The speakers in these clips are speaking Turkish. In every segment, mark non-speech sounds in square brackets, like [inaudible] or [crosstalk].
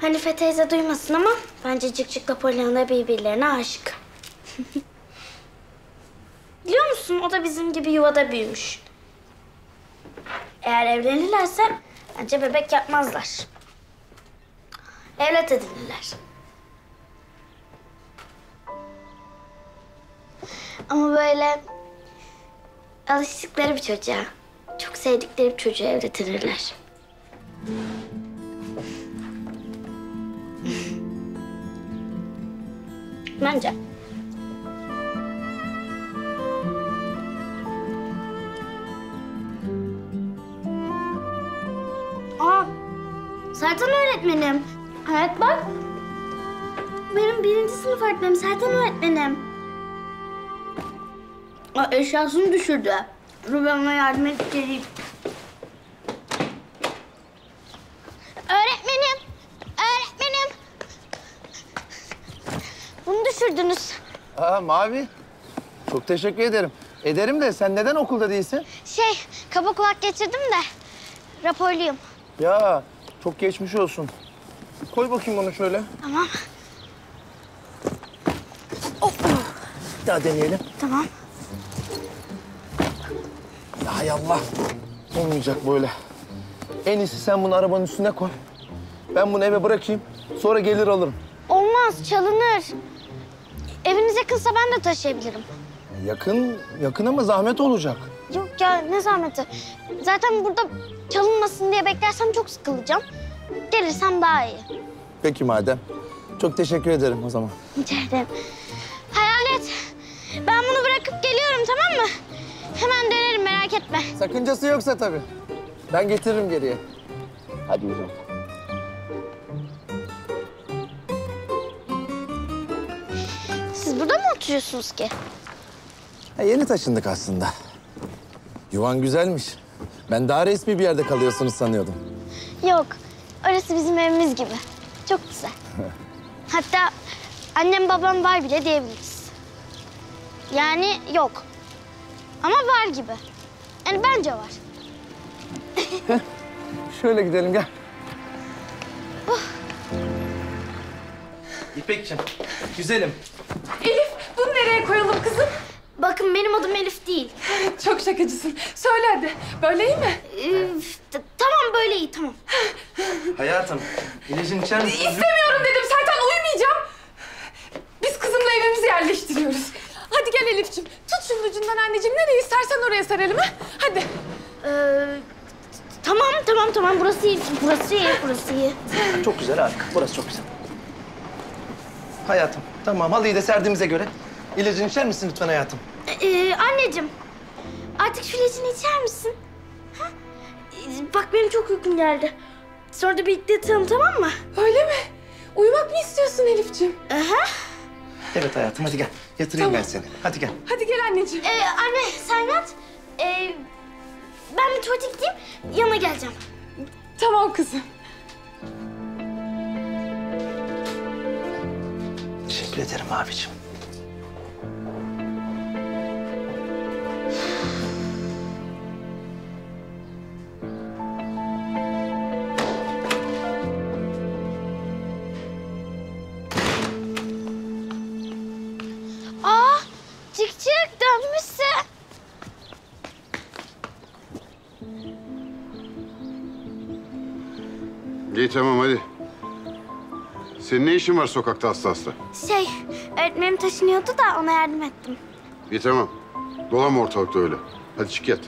Hanife teyze duymasın ama bence Cikcik'le Pollyanna birbirlerine aşık. [laughs] Biliyor musun o da bizim gibi yuvada büyümüş. Eğer evlenirlerse bence bebek yapmazlar. Evlat edinirler. Ama böyle alıştıkları bir çocuğa, çok sevdikleri bir çocuğa evlenirler. Bence. Aa, Sertan öğretmenim. Evet bak. Benim birinci sınıf öğretmenim Sertan öğretmenim. Aa, eşyasını düşürdü. Dur ben ona yardım edip. Öğretmenim, öğretmenim. Bunu düşürdünüz. Aa Mavi. Çok teşekkür ederim. Ederim de sen neden okulda değilsin? Şey, kaba kulak geçirdim de raporluyum. Ya çok geçmiş olsun. Koy bakayım onu şöyle. Tamam, Bir daha deneyelim. tamam. Ya hay Allah. Olmayacak böyle. En iyisi sen bunu arabanın üstüne koy. Ben bunu eve bırakayım. Sonra gelir alırım. Olmaz, çalınır. Eviniz yakınsa ben de taşıyabilirim. Yakın, yakın ama zahmet olacak. Yok ya, ne zahmeti. Zaten burada çalınmasın diye beklersem çok sıkılacağım. Gelirsem daha iyi. Peki madem. Çok teşekkür ederim o zaman. Rica ederim. Hayalet, ben bunu bırakıp geliyorum tamam mı? Hemen dönerim merak etme. Sakıncası yoksa tabii. Ben getiririm geriye. Hadi o zaman. Siz burada mı oturuyorsunuz ki? Ha, yeni taşındık aslında. Yuvan güzelmiş. Ben daha resmi bir yerde kalıyorsunuz sanıyordum. Yok, orası bizim evimiz gibi. Çok güzel. [laughs] Hatta annem babam var bile diyebiliriz. Yani yok. Ama var gibi. Yani bence var. Şöyle gidelim gel. İpekciğim, güzelim. Elif bunu nereye koyalım kızım? Bakın benim adım Elif değil. [laughs] Çok şakacısın. Söyle hadi. Böyle iyi mi? Ee, tamam böyle iyi tamam. Hayatım, ilacını içer misin? İstemiyorum dedim. Sertan uyumayacağım. Biz kızımla evimizi yerleştiriyoruz. Hadi gel Elif'ciğim. Tut şunun ucundan anneciğim. Nereye istersen oraya saralım ha. Hadi. Ee, tamam tamam tamam burası iyi. Burası iyi burası iyi. Çok güzel harika. Burası çok güzel. Hayatım, tamam halıyı da serdiğimize göre ilacını içer misin lütfen hayatım? Ee, anneciğim artık şu ilacını içer misin? Ha? Ee, Bak benim çok uykum geldi. Sonra da birlikte yatalım tamam mı? Öyle mi? Uyumak mı istiyorsun Elif'ciğim? Aha. Evet hayatım hadi gel. Yatırayım ben seni. Hadi gel. Hadi gel anneciğim. Ee, anne sen yat. Ee, ben bir tuvalete gideyim. Yana geleceğim. Tamam kızım. Teşekkür ederim abiciğim. Aa, çık çık dönmüşsün. İyi tamam hadi. Senin ne işin var sokakta hasta hasta? Şey, öğretmenim taşınıyordu da ona yardım ettim. İyi tamam. Dolanma ortalıkta öyle. Hadi çık yat.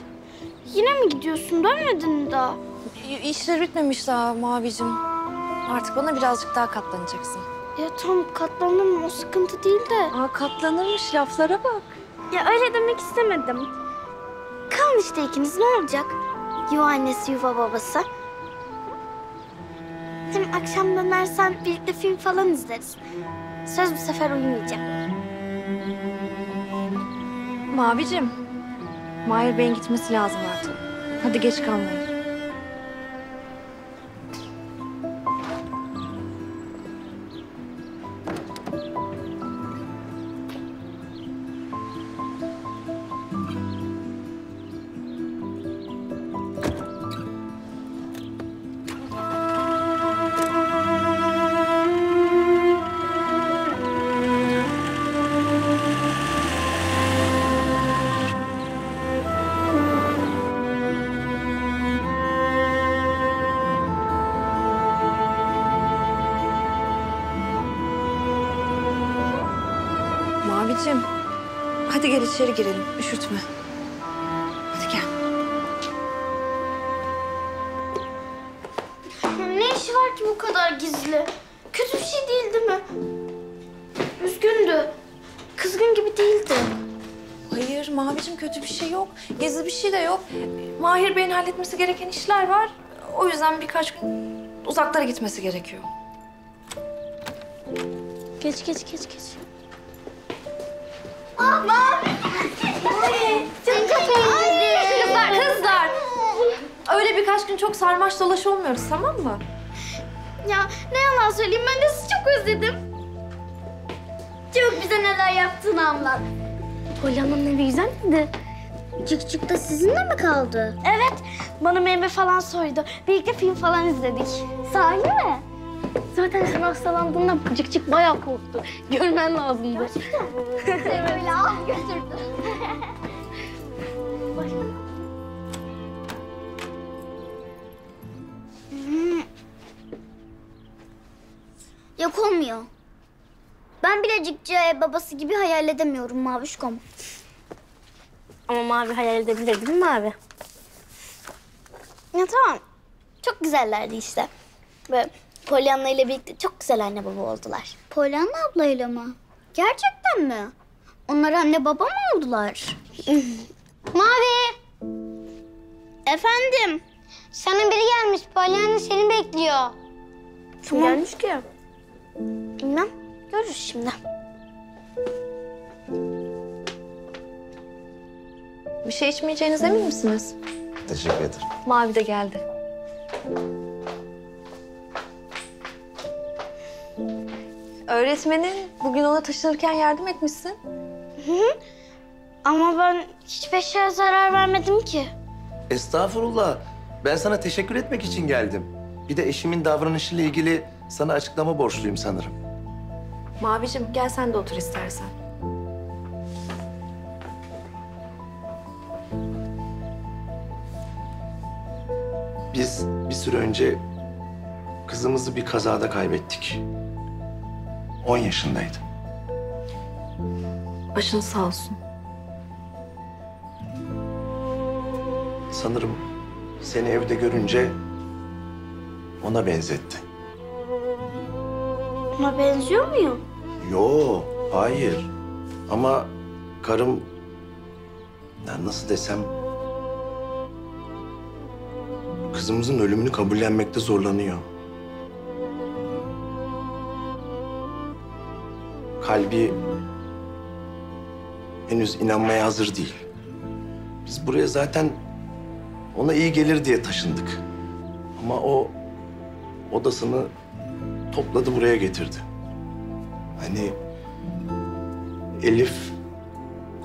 Yine mi gidiyorsun? Dönmedin mi daha? İşler bitmemiş daha Mavicim. Artık bana birazcık daha katlanacaksın. Ya tam katlandım o sıkıntı değil de. Aa katlanırmış laflara bak. Ya öyle demek istemedim. Kalın işte ikiniz ne olacak? Yuva annesi yuva babası. Hem akşam dönersen birlikte film falan izleriz. Söz bu sefer uyumayacağım. Mavicim. Mahir Bey'in gitmesi lazım artık. Hadi geç kalmayın. Gel içeri girelim. Üşütme. Hadi gel. Ne işi var ki bu kadar gizli? Kötü bir şey değil değil mi? Üzgündü. Kızgın gibi değildi. Hayır Mavicim kötü bir şey yok. Gizli bir şey de yok. Mahir Bey'in halletmesi gereken işler var. O yüzden birkaç gün uzaklara gitmesi gerekiyor. Geç geç geç geç. Kızlar, kızlar. Öyle birkaç gün çok sarmaş dolaş olmuyoruz tamam mı? Ya ne yalan söyleyeyim ben de sizi çok özledim. Çok bize neler yaptığını anlat. Polya'nın evi güzel miydi? Çık da sizinle mi kaldı? Evet. Bana meyve falan soydu. Birlikte film falan izledik. Sahi mi? Zaten sen hastalandığında cık bayağı korktu. Görmen lazımdı. Gerçekten. Öyle al götürdü. Yok olmuyor. Ben bile Cikci'ye babası gibi hayal edemiyorum Mavişkom. Ama Mavi hayal edebilir değil mi Mavi? Ya tamam. Çok güzellerdi işte. Ve Pollyanna ile birlikte çok güzel anne baba oldular. Pollyanna ablayla mı? Gerçekten mi? Onlar anne baba mı oldular? [laughs] Mavi! Efendim? Sana biri gelmiş. Pollyanna seni bekliyor. Kim gelmiş ki? Bilmem. Görürüz şimdi. Bir şey içmeyeceğiniz emin misiniz? Teşekkür ederim. Mavi de geldi. Öğretmenin bugün ona taşınırken yardım etmişsin. Ama ben hiçbir şeye zarar vermedim ki. Estağfurullah. Ben sana teşekkür etmek için geldim. Bir de eşimin davranışıyla ilgili sana açıklama borçluyum sanırım. Mavicim gel sen de otur istersen. Biz bir süre önce kızımızı bir kazada kaybettik. 10 yaşındaydı. Başın sağ olsun. Sanırım seni evde görünce ona benzetti. Ona benziyor muyum? Yo, hayır. Ama karım ya nasıl desem kızımızın ölümünü kabullenmekte zorlanıyor. Kalbi henüz inanmaya hazır değil. Biz buraya zaten ona iyi gelir diye taşındık. Ama o odasını topladı buraya getirdi. Hani Elif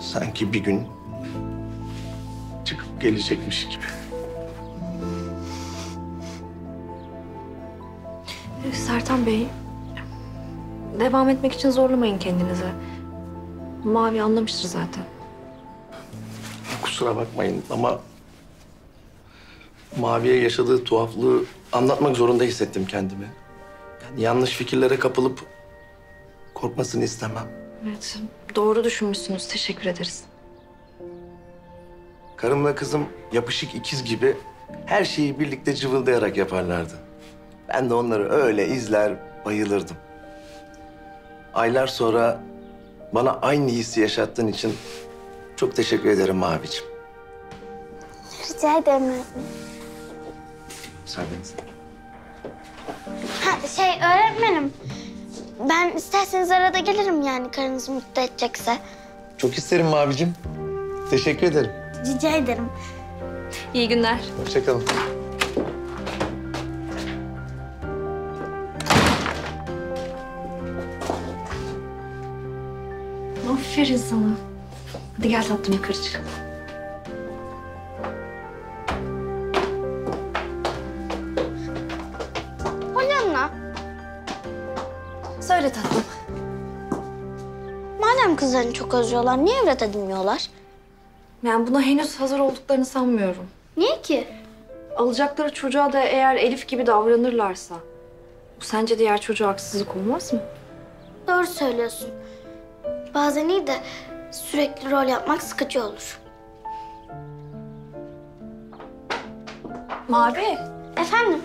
sanki bir gün çıkıp gelecekmiş gibi. Sertan Bey, devam etmek için zorlamayın kendinizi. Mavi anlamıştır zaten. Kusura bakmayın ama Mavi'ye yaşadığı tuhaflığı anlatmak zorunda hissettim kendimi. Yani yanlış fikirlere kapılıp korkmasını istemem. Evet, doğru düşünmüşsünüz. Teşekkür ederiz. Karımla kızım yapışık ikiz gibi her şeyi birlikte cıvıldayarak yaparlardı. Ben de onları öyle izler, bayılırdım. Aylar sonra bana aynı hissi yaşattığın için çok teşekkür ederim Mavi'cim. Rica ederim öğretmenim. Müsaadenizle. Ha, şey öğretmenim. Ben isterseniz arada gelirim yani karınızı mutlu edecekse. Çok isterim Mavi'cim. Teşekkür ederim. Rica ederim. İyi günler. Hoşçakalın. Aferin sana. Hadi gel tatlım yukarı çıkalım. Pollyanna, Söyle tatlım. madem kızlarını çok özlüyorlar, niye evlat edinmiyorlar? Yani buna henüz hazır olduklarını sanmıyorum. Niye ki? Alacakları çocuğa da eğer Elif gibi davranırlarsa... ...bu sence diğer çocuğa haksızlık olmaz mı? Doğru söylüyorsun. Bazen iyi de sürekli rol yapmak sıkıcı olur. Mavi, Efendim?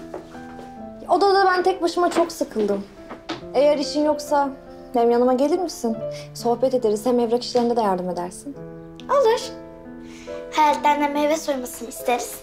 odada ben tek başıma çok sıkıldım. Eğer işin yoksa benim yanıma gelir misin? Sohbet ederiz, hem evrak işlerinde de yardım edersin. Olur. Hayatlarına meyve soymasını isteriz.